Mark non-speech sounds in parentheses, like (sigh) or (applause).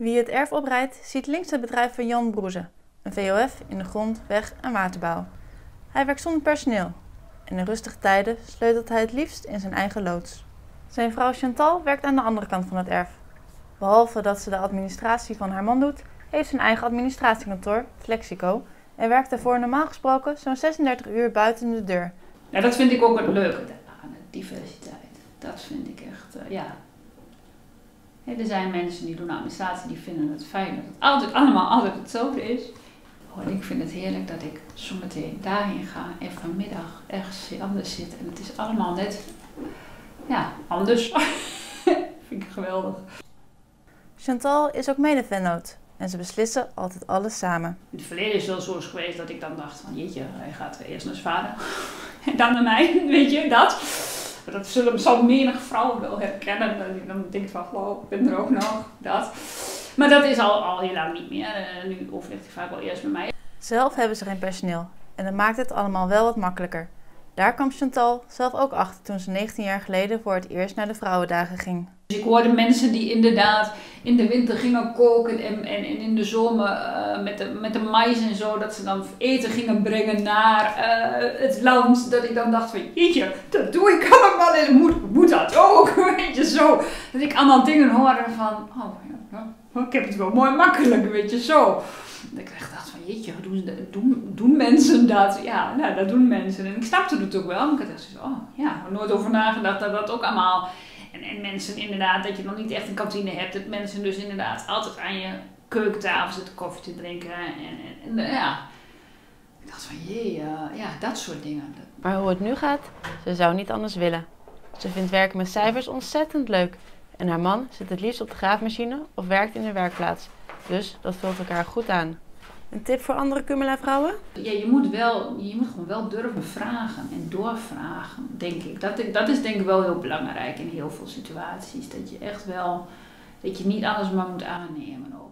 Wie het erf oprijdt, ziet links het bedrijf van Jan Broeze, een VOF in de grond, weg- en waterbouw. Hij werkt zonder personeel. In de rustige tijden sleutelt hij het liefst in zijn eigen loods. Zijn vrouw Chantal werkt aan de andere kant van het erf. Behalve dat ze de administratie van haar man doet, heeft ze een eigen administratiekantoor, Flexico, en werkt daarvoor normaal gesproken zo'n 36 uur buiten de deur. Ja, dat vind ik ook het leuke aan de diversiteit. Dat vind ik echt, eh, ja. Er zijn mensen die doen administratie, die vinden het fijn dat het altijd allemaal altijd hetzelfde is. Oh, ik vind het heerlijk dat ik zometeen daarheen ga en vanmiddag ergens anders zit. En het is allemaal net, ja, anders. (laughs) vind ik geweldig. Chantal is ook mede-vennoot en ze beslissen altijd alles samen. In het verleden is het wel zo eens geweest dat ik dan dacht van jeetje, hij gaat eerst naar zijn vader (laughs) en dan naar mij, (laughs) weet je, dat. Dat zullen, zal menig vrouwen wel herkennen. Ik dan denk van, wow, ik ben er ook nog, dat. Maar dat is al, al heel lang niet meer. Eh, nu overlegt hij vaak wel eerst met mij. Zelf hebben ze geen personeel en dat maakt het allemaal wel wat makkelijker. Daar kwam Chantal zelf ook achter toen ze 19 jaar geleden voor het eerst naar de Vrouwendagen ging. Dus ik hoorde mensen die inderdaad in de winter gingen koken en, en, en in de zomer eh, met, de, met de mais en zo, dat ze dan eten gingen brengen naar eh, het land. Dat ik dan dacht van, jeetje, dat doe ik allemaal en moet, dat ook, (laughs) weet je zo. Dat ik allemaal dingen hoorde van, oh ik heb het wel mooi makkelijk, weet je zo. Dat ik echt dacht van, jeetje, doen, doen, doen mensen dat? Ja, nou, dat doen mensen. En ik snapte het ook wel, maar ik dacht oh ja, nooit over nagedacht dat dat ook allemaal... En, en mensen inderdaad, dat je nog niet echt een kantine hebt. Dat mensen dus inderdaad altijd aan je keukentafel zitten koffie te drinken. En, en, en ja, ik dacht van jee, uh, ja, dat soort dingen. Maar hoe het nu gaat, ze zou niet anders willen. Ze vindt werken met cijfers ontzettend leuk. En haar man zit het liefst op de graafmachine of werkt in de werkplaats. Dus dat vult elkaar goed aan. Een tip voor andere Kumela vrouwen? Ja, je moet, wel, je moet gewoon wel durven vragen en doorvragen, denk ik. Dat, dat is denk ik wel heel belangrijk in heel veel situaties. Dat je echt wel, dat je niet alles maar moet aannemen ook.